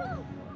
Woo!